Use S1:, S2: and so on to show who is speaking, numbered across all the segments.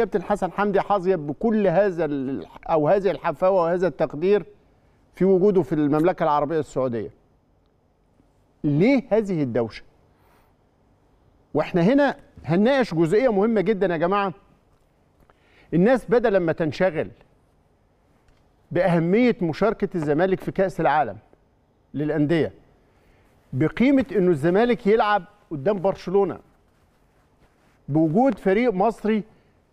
S1: كابتن حسن حمدي حظي بكل هذا أو هذه الحفاوة وهذا التقدير في وجوده في المملكة العربية السعودية. ليه هذه الدوشة؟ وإحنا هنا هنناقش جزئية مهمة جدا يا جماعة. الناس بدل لما تنشغل بأهمية مشاركة الزمالك في كأس العالم للأندية بقيمة إنه الزمالك يلعب قدام برشلونة بوجود فريق مصري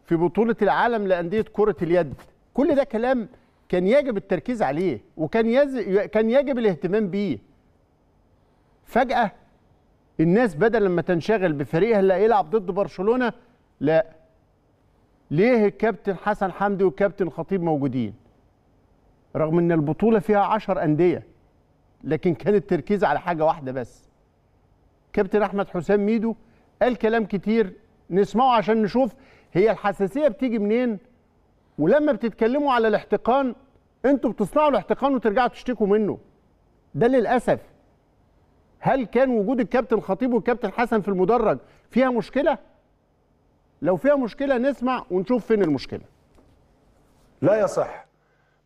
S1: في بطولة العالم لأندية كرة اليد. كل ده كلام كان يجب التركيز عليه وكان يز... كان يجب الاهتمام بيه. فجأة الناس بدل لما تنشغل بفريقها اللي هيلعب ضد برشلونة لا. ليه الكابتن حسن حمدي والكابتن خطيب موجودين؟ رغم إن البطولة فيها عشر أندية لكن كان التركيز على حاجة واحدة بس. كابتن أحمد حسام ميدو قال كلام كتير نسمعه عشان نشوف هي الحساسية بتيجي منين؟ ولما بتتكلموا على الاحتقان أنتوا بتصنعوا الاحتقان وترجعوا تشتكوا منه. ده للأسف. هل كان وجود الكابتن خطيب والكابتن حسن في المدرج فيها مشكلة؟ لو فيها مشكلة نسمع ونشوف فين المشكلة.
S2: لا يصح.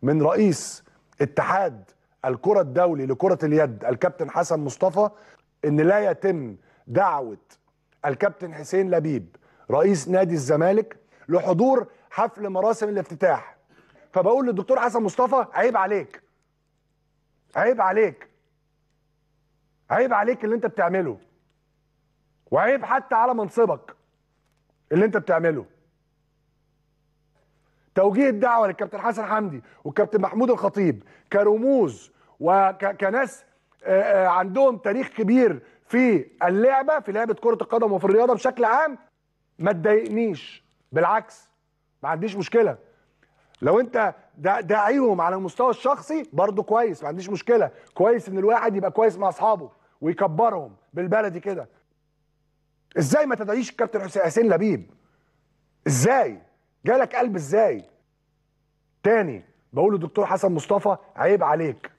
S2: من رئيس اتحاد الكرة الدولي لكرة اليد الكابتن حسن مصطفى إن لا يتم دعوة الكابتن حسين لبيب رئيس نادي الزمالك لحضور حفل مراسم الافتتاح. فبقول للدكتور حسن مصطفى عيب عليك. عيب عليك. عيب عليك اللي انت بتعمله. وعيب حتى على منصبك اللي انت بتعمله. توجيه الدعوة للكابتن حسن حمدي والكابتن محمود الخطيب كرموز وكناس عندهم تاريخ كبير في اللعبة في لعبة كرة القدم وفي الرياضة بشكل عام ما تضايقنيش. بالعكس ما عنديش مشكلة. لو انت دا- داعيهم على المستوى الشخصي برضه كويس ما عنديش مشكلة. كويس إن الواحد يبقى كويس مع أصحابه ويكبرهم بالبلدي كده. إزاي ما تدعيش الكابتن حسين حسين لبيب؟ إزاي؟ جالك قلب إزاي؟ تاني بقول للدكتور حسن مصطفى عيب عليك.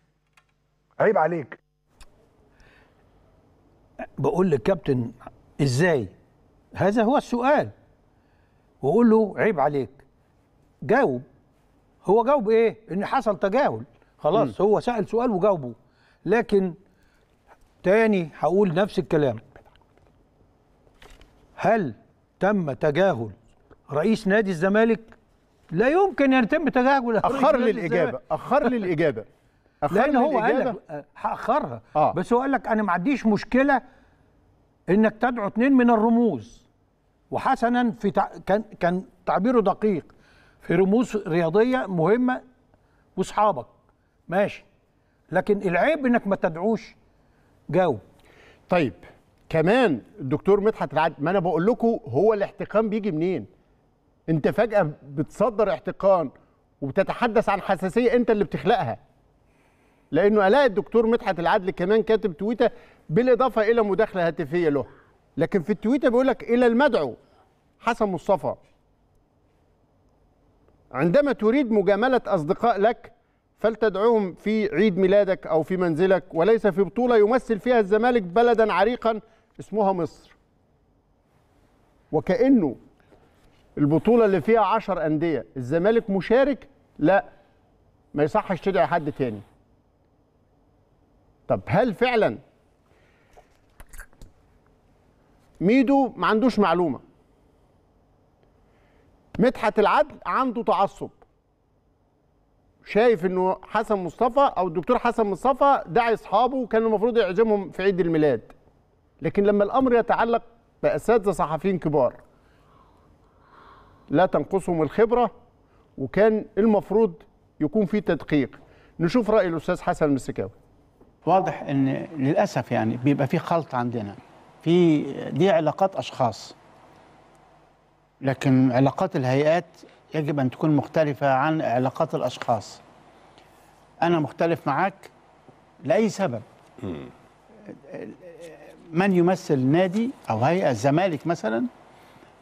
S2: عيب عليك.
S3: بقول للكابتن إزاي هذا هو السؤال. وأقول له عيب عليك. جاوب. هو جاوب إيه؟ إن حصل تجاهل. خلاص هو سأل سؤال وجاوبه. لكن تاني هقول نفس الكلام. هل تم تجاهل رئيس نادي الزمالك؟ لا يمكن أن يتم تجاهل أخر
S1: لي. الاجابه أخر لي الاجابه لأن
S3: هو قال. لك آه، هأخرها.
S1: آه.
S3: بس هو قال لك أنا ما عنديش مشكلة إنك تدعو اثنين من الرموز. وحسنا في تع... كان كان تعبيره دقيق. في رموز رياضية مهمة وأصحابك. ماشي. لكن العيب إنك ما تدعوش جاوب.
S1: طيب. كمان الدكتور مدحت العدل ما أنا بقول لكم هو الاحتقان بيجي منين؟ أنت فجأة بتصدر احتقان وبتتحدث عن حساسية أنت اللي بتخلقها. لأنه ألاقي الدكتور مدحت العدل كمان كاتب تويته بالإضافة إلى مداخلة هاتفية له. لكن في التويته بيقول لك إلى المدعو حسن مصطفى. عندما تريد مجاملة أصدقاء لك فلتدعوهم في عيد ميلادك أو في منزلك وليس في بطولة يمثل فيها الزمالك بلدا عريقا اسمها مصر. وكأنه البطولة اللي فيها عشر أندية الزمالك مشارك لا ما يصحش تدعي حد تاني. طب هل فعلا ميدو ما عندوش معلومة. مدحت العدل عنده تعصب. شايف إنه حسن مصطفى أو الدكتور حسن مصطفى داعي أصحابه وكان المفروض يعزمهم في عيد الميلاد. لكن لما الأمر يتعلق بأساتذة صحفيين كبار لا تنقصهم الخبرة وكان المفروض يكون في تدقيق. نشوف رأي الأستاذ حسن المسكاوي
S4: واضح إن للأسف يعني بيبقى في خلط عندنا. في دي علاقات أشخاص. لكن علاقات الهيئات يجب أن تكون مختلفة عن علاقات الأشخاص. أنا مختلف معاك لأي سبب. من يمثل نادي أو هيئة الزمالك مثلا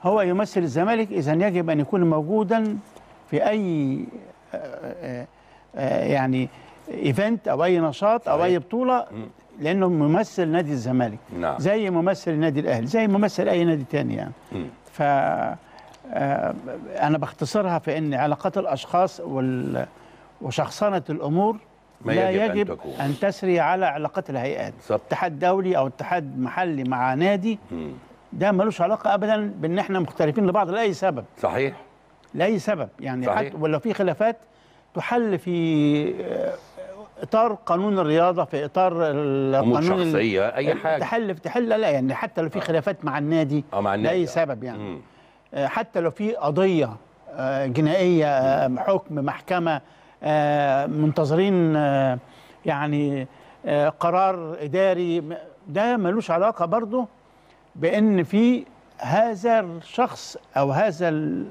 S4: هو يمثل الزمالك إذا يجب أن يكون موجودا في أي آه، آه، آه، يعني ايفنت أو أي نشاط أو أي بطولة. لأنه ممثل نادي الزمالك
S5: نعم.
S4: زي ممثل النادي الأهلي زي ممثل أي نادي تاني يعني ف آه، أنا بختصرها في إن علاقات الأشخاص وال وشخصنة الأمور
S5: ما
S4: لا
S5: يجب أن
S4: يجب
S5: تكون.
S4: أن تسري على علاقات الهيئات
S5: بالظبط.
S4: اتحاد دولي أو اتحاد محلي مع نادي
S5: مم.
S4: ده ملوش علاقة ابدا بإن إحنا مختلفين لبعض لأي سبب
S5: صحيح
S4: لأي سبب يعني
S5: صحيح.
S4: حتى ولو في خلافات تحل في آه، إطار قانون الرياضة في
S5: إطار
S4: القانون ال-
S5: شخصية أي حاجة.
S4: تحل تحل لا يعني حتى لو في خلافات مع النادي
S5: آه مع النادي
S4: لأي
S5: آه.
S4: سبب يعني.
S5: مم.
S4: آه، حتى لو في قضية آه، جنائية آه، حكم محكمة آه، منتظرين آه، يعني آه، قرار إداري ده ملوش علاقة برضه بإن في هذا الشخص أو هذا ال-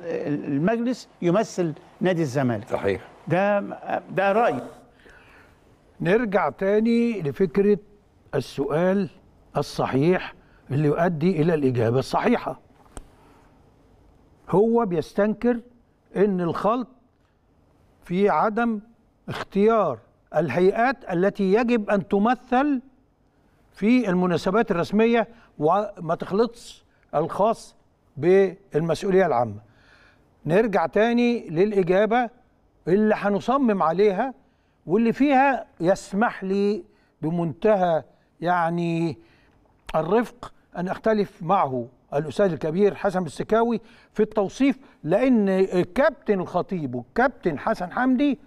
S4: المجلس يمثل نادي الزمالك.
S5: صحيح.
S4: ده ده رأيي.
S3: نرجع تاني لفكرة السؤال الصحيح اللي يؤدي إلى الإجابة الصحيحة. هو بيستنكر إن الخلط في عدم اختيار الهيئات التي يجب أن تمثل في المناسبات الرسمية وما تخلطش الخاص بالمسؤولية العامة. نرجع تاني للإجابة اللي هنصمم عليها واللي فيها يسمح لي بمنتهى يعني الرفق أن أختلف معه الأستاذ الكبير حسن السكاوي في التوصيف لأن الكابتن الخطيب والكابتن حسن حمدي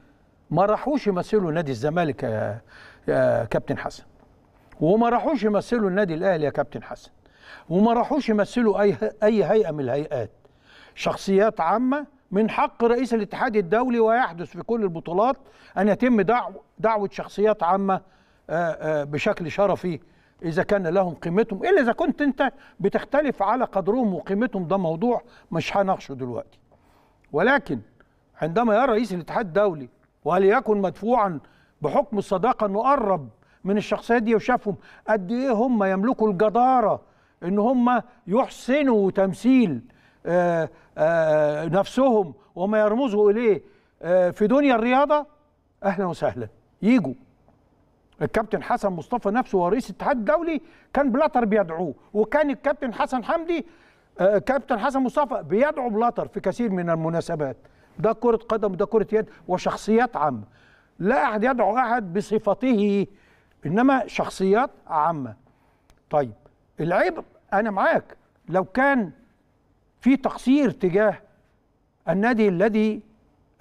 S3: ما راحوش يمثلوا نادي الزمالك يا, يا كابتن حسن. وما راحوش يمثلوا النادي الأهلي يا كابتن حسن. وما راحوش يمثلوا أي أي هيئة من الهيئات. شخصيات عامة من حق رئيس الاتحاد الدولي ويحدث في كل البطولات أن يتم دعو دعوة شخصيات عامة آه، آه، بشكل شرفي إذا كان لهم قيمتهم إلا إذا كنت أنت بتختلف على قدرهم وقيمتهم. ده موضوع مش هناقشه دلوقتي. ولكن عندما يرى رئيس الاتحاد الدولي وليكن مدفوعا بحكم الصداقة أنه قرب من الشخصيات دي وشافهم قد إيه هم يملكوا الجدارة إن هم يحسنوا تمثيل نفسهم وما يرمزوا إليه آه، في دنيا الرياضة أهلا وسهلا. يجوا الكابتن حسن مصطفى نفسه ورئيس الاتحاد الدولي كان بلاتر بيدعوه وكان الكابتن حسن حمدي آه، كابتن حسن مصطفى بيدعو بلاتر في كثير من المناسبات. ده كرة قدم وده كرة يد وشخصيات عامة. لا أحد يدعو أحد بصفته إنما شخصيات عامة. طيب العيب أنا معاك. لو كان في تقصير تجاه النادي الذي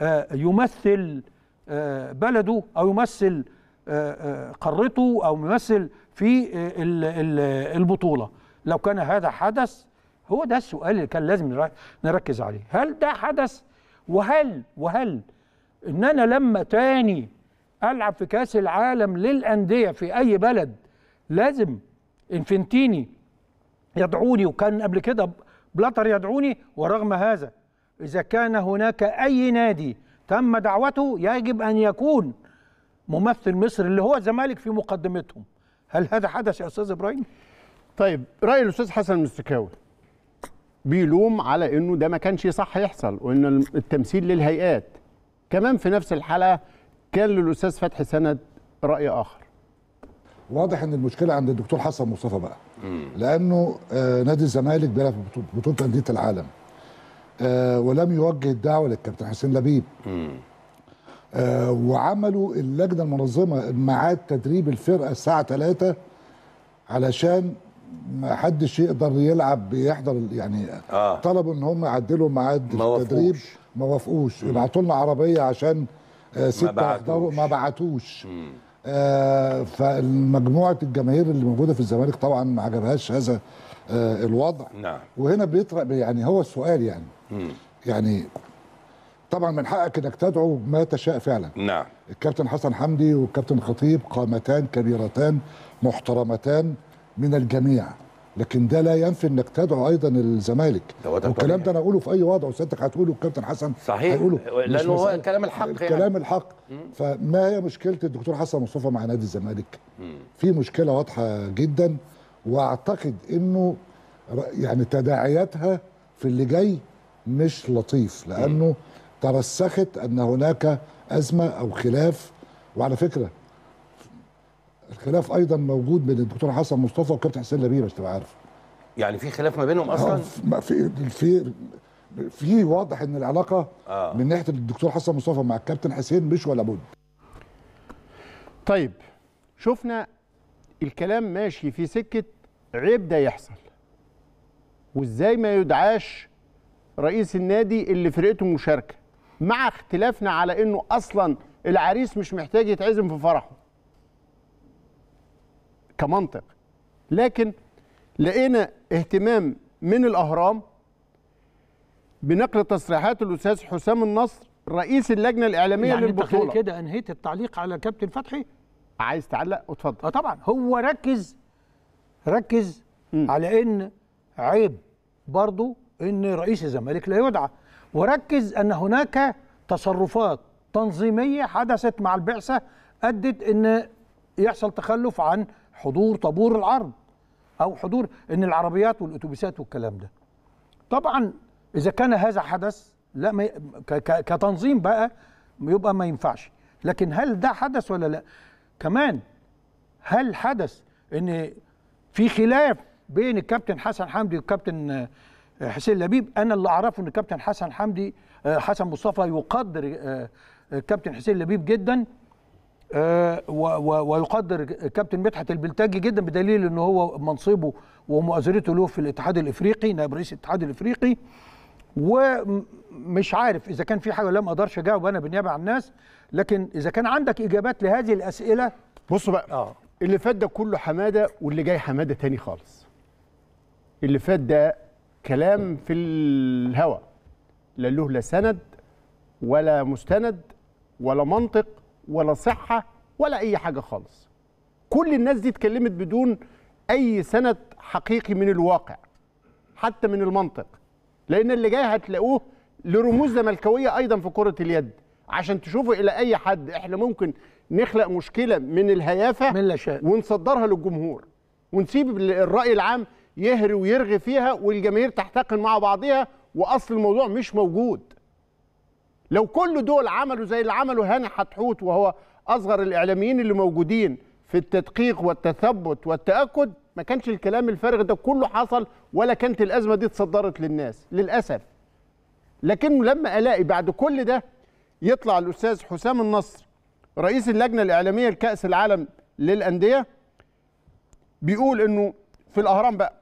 S3: آه، يمثل آه، بلده أو يمثل آه، قارته أو يمثل في ال- ال- البطولة. لو كان هذا حدث هو ده السؤال اللي كان لازم نر- نركز عليه. هل ده حدث؟ وهل وهل ان أنا لما تاني ألعب في كأس العالم للأندية في أي بلد لازم إنفنتيني يدعوني وكان قبل كده بلاتر يدعوني ورغم هذا إذا كان هناك أي نادي تم دعوته يجب أن يكون ممثل مصر اللي هو الزمالك في مقدمتهم. هل هذا حدث يا أستاذ إبراهيم؟
S1: طيب رأي الأستاذ حسن المستكاوي. بيلوم على إنه ده ما كانش صح يحصل وإن التمثيل للهيئات. كمان في نفس الحلقة كان للأستاذ فتحي سند رأي آخر.
S6: واضح إن المشكلة عند الدكتور حسن مصطفى بقى. لأنه آه نادي الزمالك بيلعب بطوله أندية العالم. آه ولم يوجه الدعوة للكابتن حسين لبيب. آه وعملوا اللجنة المنظمة ميعاد تدريب الفرقة الساعة 3 علشان ما حدش يقدر يلعب بيحضر ال- يعني
S5: آه.
S6: طلبوا إن هم يعدلوا ميعاد التدريب. ما وافقوش. يبعتوا لنا عربية عشان ستة
S5: بعتوش.
S6: يحضروا ما بعتوش. فمجموعه الجماهير اللي موجودة في الزمالك طبعا ما عجبهاش هذا آه الوضع.
S5: نعم.
S6: وهنا بيطرح يعني هو السؤال يعني. يعني طبعا من حقك إنك تدعو ما تشاء فعلا.
S5: نعم.
S6: الكابتن حسن حمدي والكابتن خطيب قامتان كبيرتان محترمتان من الجميع. لكن ده لا ينفي انك تدعو أيضا الزمالك. والكلام. ده أنا اقوله في اي وضع وسيادتك هتقوله الكابتن حسن
S5: صحيح.
S6: هيقوله.
S5: لأنه هو
S6: مسألة-
S5: كلام الحق
S6: الكلام
S5: يعني
S6: الحق. فما هي مشكلة الدكتور حسن مصطفى مع نادي الزمالك؟ في مشكلة واضحة جدا وأعتقد إنه يعني تداعياتها في اللي جاي مش لطيف لأنه ترسخت أن هناك أزمة أو خلاف. وعلى فكرة الخلاف أيضا موجود بين الدكتور حسن مصطفى والكابتن حسين لبيب عشان تبقى عارف.
S5: يعني في خلاف ما بينهم
S6: آه،
S5: أصلا
S6: ما في في في واضح إن العلاقة
S5: آه.
S6: من ناحية الدكتور حسن مصطفى مع الكابتن حسين مش ولا بد.
S1: طيب شفنا الكلام ماشي في سكة عيب ده يحصل. وإزاي ما يدعاش رئيس النادي اللي فرقته مشاركة مع اختلافنا على إنه أصلا العريس مش محتاج يتعزم في فرحه. كمنطق. لكن لقينا اهتمام من الأهرام بنقل تصريحات الأستاذ حسام النصر رئيس اللجنة الإعلامية
S3: يعني
S1: للبطولة.
S3: كده أنهيت التعليق على كابتن فتحي؟
S1: عايز تعلق؟ اتفضل.
S3: آه طبعا. هو ركز ركز
S1: مم.
S3: على إن عيب برضو إن رئيس الزمالك لا يدعى. وركز أن هناك تصرفات تنظيمية حدثت مع البعثة أدت إن يحصل تخلف عن حضور طابور العرض أو حضور إن العربيات والأتوبيسات والكلام ده. طبعا إذا كان هذا حدث لا ما كتنظيم بقى يبقى ما ينفعش. لكن هل ده حدث ولا لا؟ كمان هل حدث إن في خلاف بين الكابتن حسن حمدي والكابتن آه، حسين لبيب؟ أنا اللي أعرفه إن الكابتن حسن حمدي آه، حسن مصطفى يقدر آه، الكابتن حسين لبيب جدا. آه، ويقدر الكابتن مدحت البلتاجي جدا بدليل إن هو منصبه ومؤازرته له في الاتحاد الإفريقي نائب رئيس الاتحاد الإفريقي. ومش عارف إذا كان في حاجة ولا ما أقدرش أجاوب أنا بالنيابة عن الناس لكن إذا كان عندك إجابات لهذه الأسئلة
S1: بصوا بقى
S3: آه.
S1: اللي فات ده كله حمادة واللي جاي حمادة تاني خالص. اللي فات ده كلام في الهوا. لا له لا سند ولا مستند ولا منطق ولا صحة ولا أي حاجة خالص. كل الناس دي اتكلمت بدون أي سند حقيقي من الواقع حتى من المنطق. لأن اللي جاي هتلاقوه لرموز زملكاوية أيضا في كرة اليد. عشان تشوفوا إلى أي حد إحنا ممكن نخلق مشكلة من الهيافة
S3: من.
S1: ونصدرها للجمهور. ونسيب الرأي العام يهري ويرغي فيها والجماهير تحتقن مع بعضها وأصل الموضوع مش موجود. لو كل دول عملوا زي اللي عمله هاني حتحوت وهو أصغر الإعلاميين اللي موجودين في التدقيق والتثبت والتأكد ما كانش الكلام الفارغ ده كله حصل ولا كانت الأزمة دي اتصدرت للناس للأسف. لكن لما ألاقي بعد كل ده يطلع الأستاذ حسام النصر رئيس اللجنة الإعلامية لكأس العالم للأندية بيقول إنه في الأهرام بقى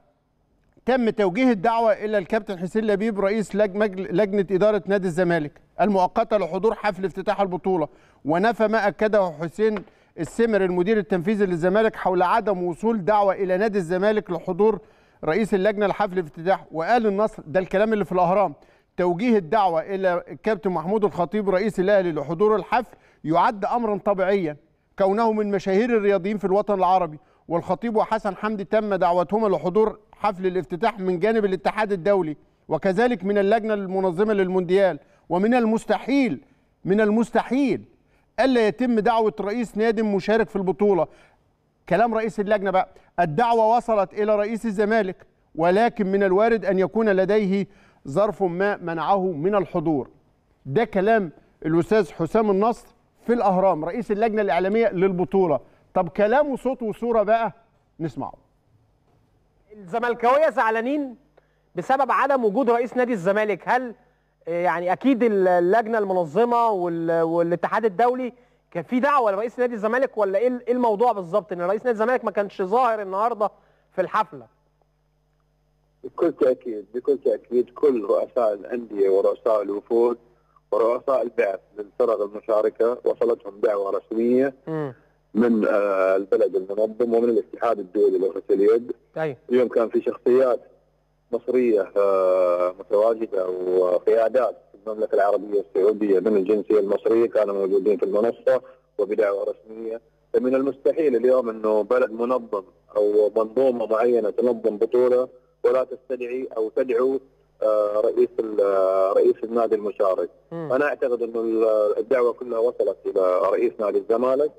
S1: تم توجيه الدعوة إلى الكابتن حسين لبيب رئيس لج- مجل- لجنة إدارة نادي الزمالك. المؤقتة لحضور حفل افتتاح البطولة. ونفى ما أكده حسين السمر المدير التنفيذي للزمالك حول عدم وصول دعوة إلى نادي الزمالك لحضور رئيس اللجنة لحفل الافتتاح وقال النصر ده الكلام اللي في الأهرام. توجيه الدعوة إلى الكابتن محمود الخطيب رئيس الأهلي لحضور الحفل يعد أمرا طبيعيا كونه من مشاهير الرياضيين في الوطن العربي. والخطيب وحسن حمدي تم دعوتهما لحضور حفل الافتتاح من جانب الاتحاد الدولي وكذلك من اللجنة المنظمة للمونديال. ومن المستحيل من المستحيل ألا يتم دعوة رئيس نادي مشارك في البطولة. كلام رئيس اللجنة بقى الدعوة وصلت إلى رئيس الزمالك ولكن من الوارد أن يكون لديه ظرف ما منعه من الحضور. ده كلام الأستاذ حسام النصر في الأهرام رئيس اللجنة الإعلامية للبطولة. طب كلامه صوت وصورة بقى نسمعه.
S7: الزملكاوية زعلانين بسبب عدم وجود رئيس نادي الزمالك. هل يعني أكيد اللجنة المنظمة وال- والاتحاد الدولي كان في دعوة لرئيس نادي الزمالك ولا إيه إيه الموضوع بالظبط؟ إن رئيس نادي الزمالك ما كانش ظاهر النهارده في الحفلة.
S8: بكل تأكيد بكل تأكيد كل رؤساء الأندية ورؤساء الوفود ورؤساء البعث للفرق المشاركة وصلتهم دعوة رسمية
S7: امم
S8: من آه، البلد المنظم ومن الاتحاد الدولي لكرة اليد.
S7: أيوه
S8: اليوم كان في شخصيات مصرية آه، متواجدة وقيادات في المملكة العربية السعودية من الجنسية المصرية كانوا موجودين في المنصة وبدعوة رسمية. فمن المستحيل اليوم إنه بلد منظم أو منظومة معينة تنظم بطولة ولا تستدعي أو تدعو آه، رئيس آه، رئيس النادي المشارك.
S7: مم.
S8: أنا أعتقد إنه ال- الدعوة كلها وصلت إلى رئيس نادي الزمالك.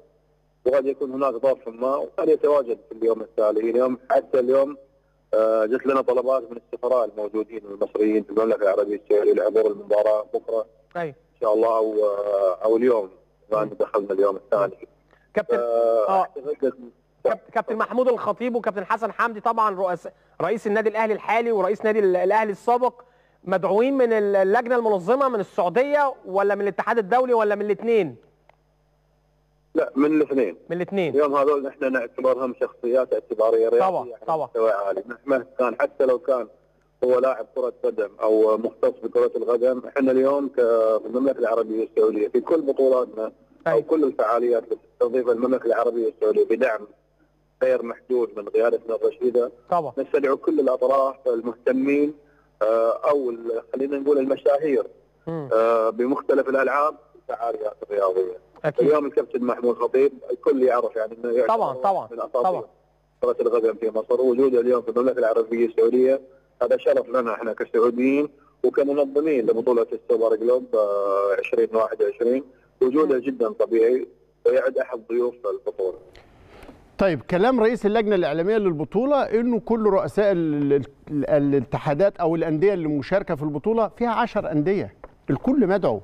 S8: وقد يكون هناك ظرف ما وقد يتواجد في اليوم التالي. اليوم حتى اليوم جت لنا طلبات من السفراء الموجودين المصريين في المملكة العربية السعودية لحضور المباراة بكرة.
S7: أيوه
S8: إن شاء الله أو آه، أو اليوم انه دخلنا اليوم الثاني.
S7: كابتن
S8: آه،
S7: آه. كابتن محمود الخطيب وكابتن حسن حمدي طبعا رؤساء رئيس النادي الأهلي الحالي ورئيس نادي ال- الأهلي السابق مدعوين من اللجنة المنظمة من السعودية ولا من الاتحاد الدولي ولا من الاثنين
S8: لا من الاثنين
S7: من الاثنين
S8: اليوم هذول إحنا نعتبرهم شخصيات اعتبارية رياضية
S7: طبعا،
S8: على
S7: طبعا.
S8: مستوى عالي مهما كان حتى لو كان هو لاعب كرة قدم أو مختص بكرة القدم، إحنا اليوم كالمملكة العربية السعودية في كل بطولاتنا أو
S7: أي.
S8: كل الفعاليات اللي تستضيفها المملكة العربية السعودية بدعم غير محدود من قيادتنا الرشيدة،
S7: طبعا
S8: نستدعو كل الأطراف المهتمين آه، أو خلينا نقول المشاهير. آه، بمختلف الألعاب والفعاليات الرياضية.
S7: أكيد.
S8: اليوم الكابتن محمود خطيب الكل يعرف يعني إنه
S7: طبعاً، طبعاً،
S8: من
S7: طبعاً.
S8: كرة القدم في مصر وجوده اليوم في المملكة العربية السعودية. هذا شرف لنا إحنا كسعوديين وكمنظمين لبطولة السوبر جلوب آه، 2021 وجوده جدا طبيعي ويعد أحد ضيوف البطولة.
S1: طيب كلام رئيس اللجنة الإعلامية للبطولة إنه كل رؤساء ال- ال- ال- الاتحادات أو الأندية اللي مشاركه في البطولة فيها 10 أندية. الكل مدعو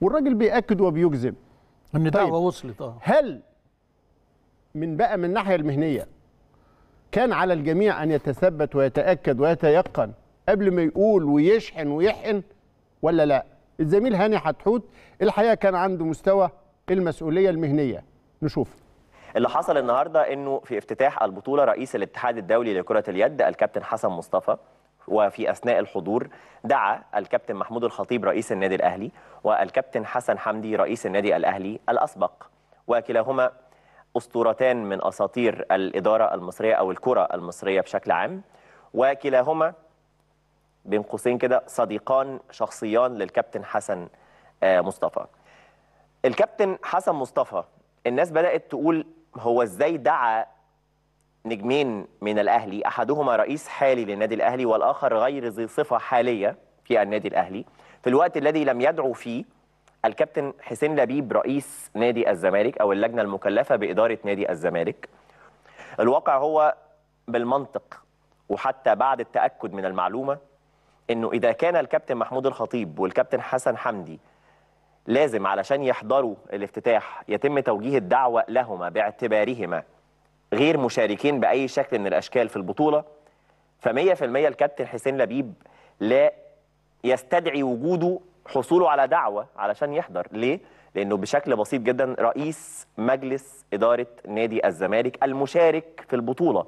S1: والراجل بيأكد وبيجزم.
S3: إن
S1: طيب.
S3: دعوه وصلت آه.
S1: هل من بقى من الناحية المهنية كان على الجميع أن يتثبت ويتأكد ويتيقن قبل ما يقول ويشحن ويحقن ولا لا؟ الزميل هاني حتحوت الحقيقة كان عنده مستوى المسؤولية المهنية. نشوف.
S5: اللي حصل النهارده إنه في افتتاح البطولة رئيس الاتحاد الدولي لكرة اليد الكابتن حسن مصطفى وفي أثناء الحضور دعا الكابتن محمود الخطيب رئيس النادي الأهلي والكابتن حسن حمدي رئيس النادي الأهلي الأسبق. وكلاهما أسطورتان من أساطير الإدارة المصرية أو الكرة المصرية بشكل عام. وكلاهما بين قوسين كده صديقان شخصيان للكابتن حسن آه، مصطفى. الكابتن حسن مصطفى الناس بدأت تقول هو إزاي دعا نجمين من الأهلي أحدهما رئيس حالي للنادي الأهلي والآخر غير ذي صفة حالية في النادي الأهلي. في الوقت الذي لم يدعو فيه الكابتن حسين لبيب رئيس نادي الزمالك أو اللجنة المكلفة بإدارة نادي الزمالك. الواقع هو بالمنطق وحتى بعد التأكد من المعلومة إنه إذا كان الكابتن محمود الخطيب والكابتن حسن حمدي لازم علشان يحضروا الافتتاح يتم توجيه الدعوة لهما باعتبارهما غير مشاركين بأي شكل من الأشكال في في المية الكابتن حسين لبيب لا يستدعي وجوده حصوله على دعوة علشان يحضر ليه؟ لأنه بشكل بسيط جدا رئيس مجلس إدارة نادي الزمالك المشارك في البطولة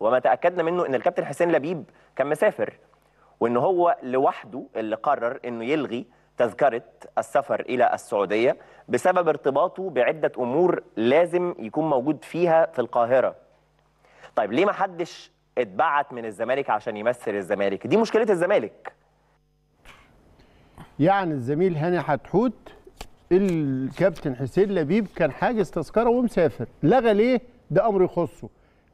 S5: وما تأكدنا منه أن الكابتن حسين لبيب كان مسافر وإن هو لوحده اللي قرر إنه يلغي تذكرة السفر إلى السعودية بسبب ارتباطه بعدة أمور لازم يكون موجود فيها في القاهرة. طيب ليه ما حدش اتبعت من الزمالك عشان يمثل الزمالك؟ دي مشكلة الزمالك.
S1: يعني الزميل هاني حتحوت الكابتن حسين لبيب كان حاجز تذكرة ومسافر لغى ليه ده أمر يخصه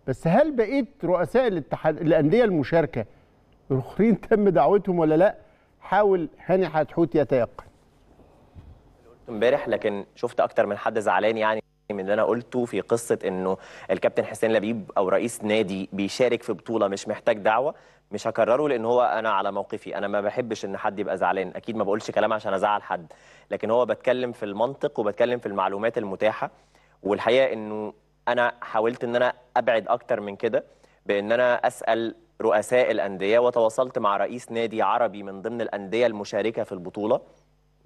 S1: بس هل بقيت رؤساء الاتحاد الأندية المشاركة الآخرين تم دعوتهم ولا لأ حاول هاني حتحوت يتيقن.
S5: امبارح لكن شفت أكتر من حد زعلان يعني من اللي أنا قلته في قصة إنه الكابتن حسين لبيب أو رئيس نادي بيشارك في بطولة مش محتاج دعوة. مش هكرره لأن هو أنا على موقفي. أنا ما بحبش إن حد يبقى زعلان. أكيد ما بقولش كلام عشان أزعل حد. لكن هو بتكلم في المنطق وبتكلم في المعلومات المتاحة. والحقيقة إنه أنا حاولت إن أنا أبعد أكتر من كده بإن أنا أسأل رؤساء الأندية وتواصلت مع رئيس نادي عربي من ضمن الأندية المشاركة في البطولة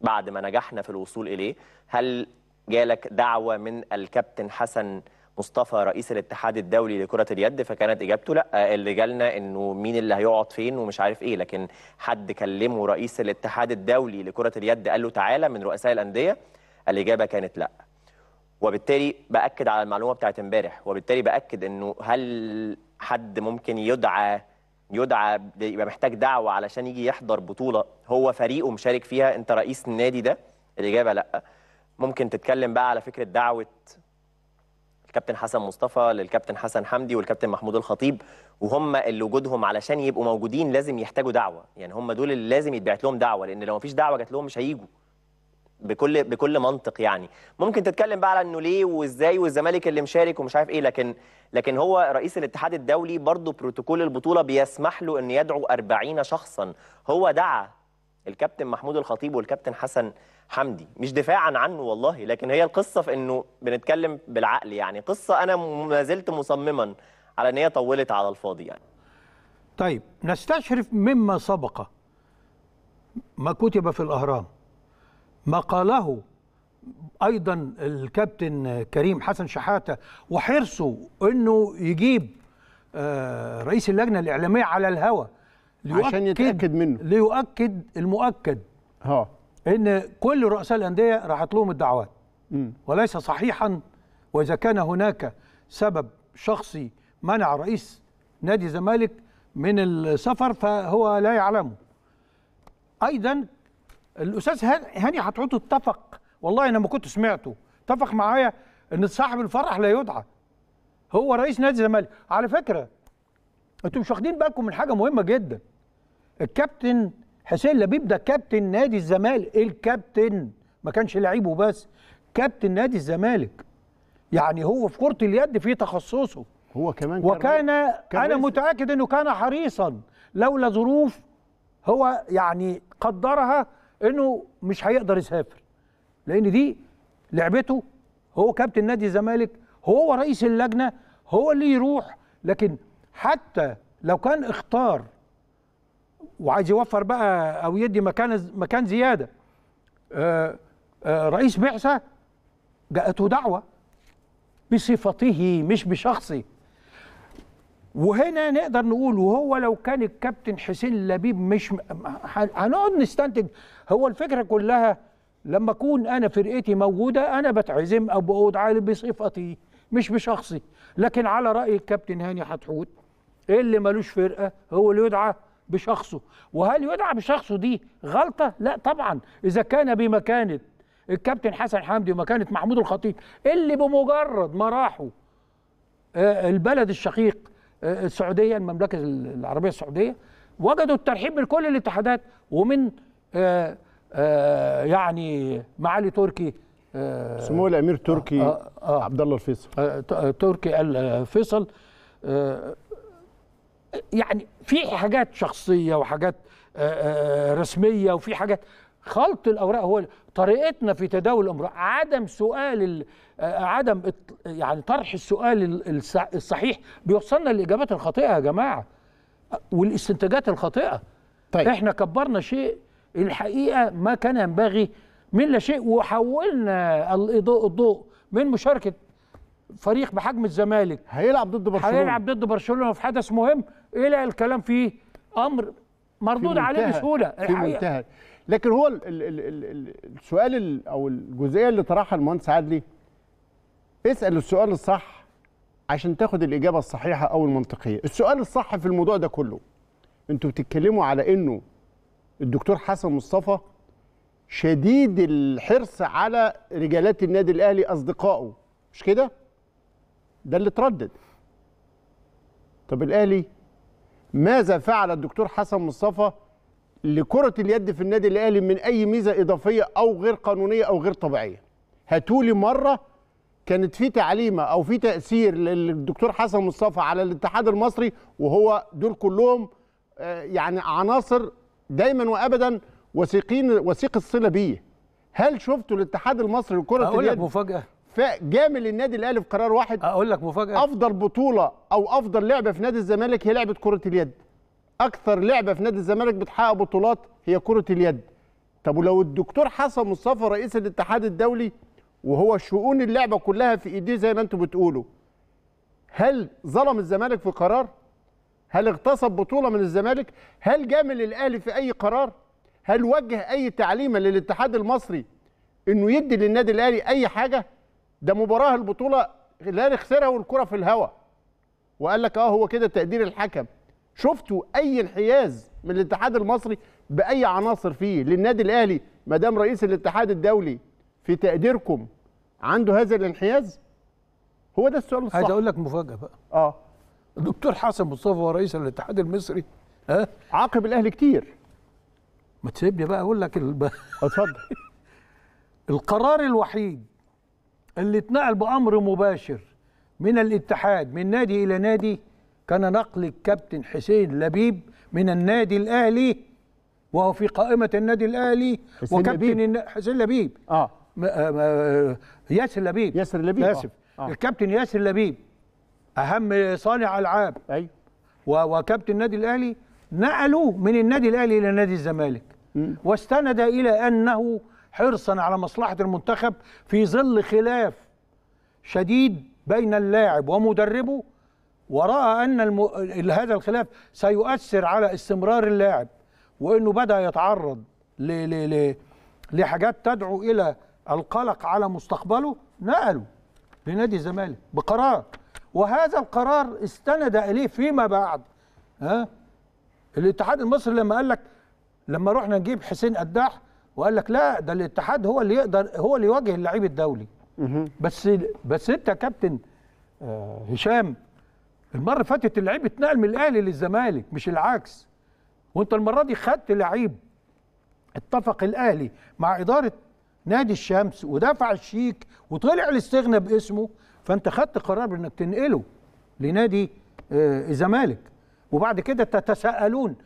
S5: بعد ما نجحنا في الوصول إليه. هل جالك دعوة من الكابتن حسن مصطفى رئيس الاتحاد الدولي لكرة اليد؟ فكانت إجابته لأ اللي جالنا إنه مين اللي هيقعد فين ومش عارف إيه. لكن حد كلمه رئيس الاتحاد الدولي لكرة اليد قال له تعالى من رؤساء الأندية الإجابة كانت لأ. وبالتالي بأكد على المعلومة بتاعت امبارح وبالتالي بأكد إنه هل حد ممكن يدعى يدعى يبقى محتاج دعوة علشان يجي يحضر بطولة هو فريقه مشارك فيها انت رئيس النادي ده؟ الإجابة لأ. ممكن تتكلم بقى على فكرة دعوة الكابتن حسن مصطفى للكابتن حسن حمدي والكابتن محمود الخطيب وهم اللي وجودهم علشان يبقوا موجودين لازم يحتاجوا دعوة. يعني هم دول اللي لازم يتبعت لهم دعوة لأن لو مفيش دعوة جات لهم مش هيجوا. بكل بكل منطق يعني. ممكن تتكلم بقى على إنه ليه وإزاي والزمالك اللي مشارك ومش عارف إيه لكن لكن هو رئيس الاتحاد الدولي برضه بروتوكول البطولة بيسمح له ان يدعو 40 شخصا. هو دعا الكابتن محمود الخطيب والكابتن حسن حمدي. مش دفاعا عنه والله لكن هي القصة في إنه بنتكلم بالعقل يعني. قصة أنا ما زلت مصمما على إن هي طولت على الفاضي يعني.
S3: طيب نستشرف مما سبق ما كتب في الأهرام. ما قاله أيضا الكابتن كريم حسن شحاتة وحرصه إنه يجيب آه، رئيس اللجنة الإعلامية على الهوى
S1: عشان يتأكد منه.
S3: ليؤكد المؤكد
S1: ها
S3: إن كل رؤساء الأندية راحت لهم الدعوات
S1: مم.
S3: وليس صحيحا وإذا كان هناك سبب شخصي منع رئيس نادي الزمالك من السفر فهو لا يعلمه أيضا الأستاذ هاني- حتحوت اتفق والله أنا ما كنت سمعته. اتفق معايا إن صاحب الفرح لا يدعى. هو رئيس نادي الزمالك. على فكرة أنتوا مش واخدين بالكم من حاجة مهمة جدا. الكابتن حسين لبيب ده كابتن نادي الزمالك. الكابتن. ما كانش لعيب وبس. كابتن نادي الزمالك. يعني هو في كرة اليد في تخصصه.
S1: هو كمان كان
S3: وكان
S1: كان
S3: أنا
S1: رئيس-
S3: متأكد إنه كان حريصا. لولا ظروف هو يعني قدرها انه مش هيقدر يسافر. لأن دي لعبته هو كابتن نادي الزمالك هو رئيس اللجنة هو اللي يروح. لكن حتى لو كان اختار وعايز يوفر بقى أو يدي مكان مكان زيادة آه، آه، رئيس بعثة جاءته دعوة بصفته مش بشخصه. وهنا نقدر نقول وهو لو كان الكابتن حسين لبيب مش هنقعد نستنتج. هو الفكرة كلها لما أكون أنا فرقتي موجودة أنا بتعزم أو بقعد بصفتي مش بشخصي. لكن على رأي الكابتن هاني حتحوت اللي ملوش فرقة؟ هو اللي يدعى بشخصه. وهل يدعى بشخصه دي غلطة؟ لا طبعا. إذا كان بمكانة الكابتن حسن حمدي ومكانة محمود الخطيب اللي بمجرد ما راحوا آه، البلد الشقيق السعودية المملكة العربية السعودية وجدوا الترحيب من كل الاتحادات ومن آه، آه، يعني معالي تركي آه،
S1: سمو الأمير تركي
S3: آه، آه.
S1: عبد الله الفيصل
S3: تركي الفيصل يعني في حاجات شخصية وحاجات رسمية وفي حاجات خلط الأوراق هو طريقتنا في تداول الأمور عدم سؤال ال- آه، عدم يعني طرح السؤال ال- الص- الصحيح بيوصلنا للإجابات الخاطئة يا جماعة والاستنتاجات الخاطئة
S1: طيب.
S3: إحنا كبرنا شيء الحقيقة ما كان ينبغي من لا شيء وحولنا الضوء الضوء من مشاركة فريق بحجم الزمالك
S1: هيلعب ضد برشلونة
S3: هيلعب ضد برشلونة في حدث مهم إلى الكلام فيه
S1: أمر
S3: مردود عليه بسهولة
S1: في
S3: الحقيقة.
S1: منتهى لكن هو ال ال ال ال ال السؤال ال أو الجزئية اللي طرحها المهندس عدلي اسأل السؤال الصح عشان تاخد الإجابة الصحيحة أو المنطقية. السؤال الصح في الموضوع ده كله أنتوا بتتكلموا على إنه الدكتور حسن مصطفى شديد الحرص على رجالات النادي الأهلي أصدقائه. مش كده؟ ده اللي اتردد. طب الأهلي ماذا فعل الدكتور حسن مصطفى لكرة اليد في النادي الأهلي من أي ميزة إضافية أو غير قانونية أو غير طبيعية. هاتولي مرة كانت في تعليمة أو في تأثير للدكتور حسن مصطفى على الاتحاد المصري وهو دول كلهم آه، يعني عناصر دايما وأبدا وثيقين وثيق الصلة بيه. هل شفتوا الاتحاد المصري لكرة
S3: أقول لك
S1: اليد
S3: مفاجأة.
S1: جامل النادي الأهلي في قرار واحد؟
S3: أقول لك مفاجأة.
S1: أفضل بطولة أو أفضل لعبة في نادي الزمالك هي لعبة كرة اليد. أكثر لعبة في نادي الزمالك بتحقق بطولات هي كرة اليد. طب ولو الدكتور حسن مصطفى رئيس الاتحاد الدولي وهو شؤون اللعبة كلها في إيديه زي ما أنتم بتقولوا هل ظلم الزمالك في قرار؟ هل اغتصب بطولة من الزمالك؟ هل جامل الأهلي في أي قرار؟ هل وجه أي تعليمه للاتحاد المصري إنه يدي للنادي الأهلي أي حاجة؟ ده مباراة البطولة لا نخسرها والكرة في الهواء وقال لك آه هو كده تقدير الحكم. شفتوا أي انحياز من الاتحاد المصري بأي عناصر فيه للنادي الأهلي ما دام رئيس الاتحاد الدولي في تقديركم عنده هذا الانحياز؟ هو ده السؤال الصح.
S3: عايز أقول لك مفاجأة بقى.
S1: آه.
S3: الدكتور حسن مصطفى ورئيس الاتحاد المصري. ها؟
S1: عاقب الأهلي كتير.
S3: ما تسيبني بقى أقول لك الب...
S1: اتفضل.
S3: القرار الوحيد اللي اتنقل بأمر مباشر من الاتحاد من نادي إلى نادي كان نقل الكابتن حسين لبيب من النادي الأهلي وهو في قائمة النادي الأهلي
S1: حسين
S3: وكابتن حسين لبيب.
S1: آه.
S3: م- آه، آه، ياسر لبيب.
S1: ياسر لبيب،
S3: اسف
S1: آه. آه.
S3: الكابتن ياسر لبيب أهم صانع
S1: ألعاب.
S3: أيوه وكابتن النادي الأهلي نقلوا من النادي الأهلي إلى نادي الزمالك. واستند إلى أنه حرصا على مصلحة المنتخب في ظل خلاف شديد بين اللاعب ومدربه وراى أن الم... هذا الخلاف سيؤثر على استمرار اللاعب وإنه بدأ يتعرض ل... ل... ل... لحاجات تدعو إلى القلق على مستقبله نقله لنادي الزمالك بقرار. وهذا القرار استند إليه فيما بعد ها؟ الاتحاد المصري لما قال لك لما رحنا نجيب حسين قداح وقال لك لا ده الاتحاد هو اللي يقدر هو اللي يواجه اللعيب الدولي. بس بس أنت يا كابتن آه، هشام المرة اللي فاتت اللعيب اتنقل من الأهلي للزمالك مش العكس. وأنت المرة دي خدت لعيب اتفق الأهلي مع إدارة نادي الشمس ودفع الشيك وطلع الاستغنى باسمه فأنت خدت قرار بانك تنقله لنادي آه، الزمالك. وبعد كده تتساءلون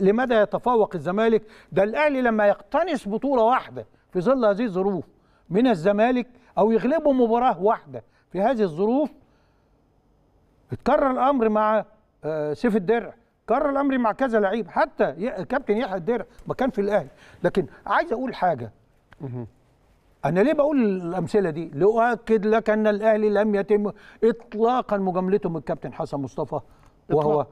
S3: لماذا يتفوق الزمالك؟ ده الأهلي لما يقتنص بطولة واحدة في ظل هذه الظروف من الزمالك أو يغلبه مباراة واحدة في هذه الظروف اتكرر الأمر مع آه، سيف الدرع. كرر الأمر مع كذا لعيب. حتى كابتن يحيى الدرع ما كان في الأهلي. لكن عايز أقول حاجة. أنا ليه بقول الأمثلة دي؟ لأؤكد لك أن الأهلي لم يتم اطلاقا مجاملته من الكابتن حسن مصطفى. وهو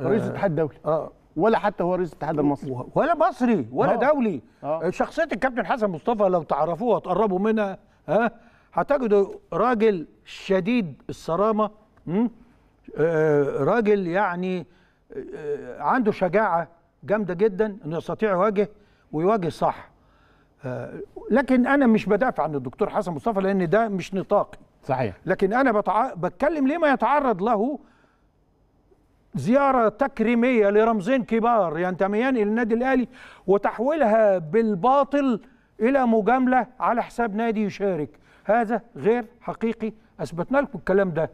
S1: رئيس الاتحاد الدولي.
S3: آه.
S1: ولا حتى هو رئيس الاتحاد المصري.
S3: ولا مصري ولا
S1: آه.
S3: دولي.
S1: آه.
S3: شخصية الكابتن حسن مصطفى لو تعرفوها وتقربوا منها ها هتجدوا راجل شديد الصرامة? آه، راجل يعني آه، عنده شجاعة جامدة جدا إنه يستطيع يواجه ويواجه صح. آه، لكن أنا مش بدافع عن الدكتور حسن مصطفى لأن ده مش نطاقي.
S1: صحيح.
S3: لكن أنا بتع... بتكلم ليه ما يتعرض له زيارة تكريمية لرمزين كبار ينتميان إلى النادي الأهلي وتحويلها بالباطل إلى مجاملة على حساب نادي يشارك. هذا غير حقيقي. أثبتنا لكم الكلام ده.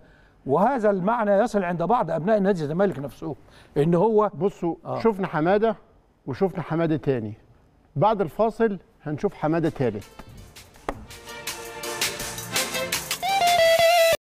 S3: وهذا المعنى يصل عند بعض أبناء نادي الزمالك نفسهم إن هو
S1: بصوا
S3: آه.
S1: آه. شفنا حمادة وشفنا حمادة تاني بعد الفاصل هنشوف حمادة تالت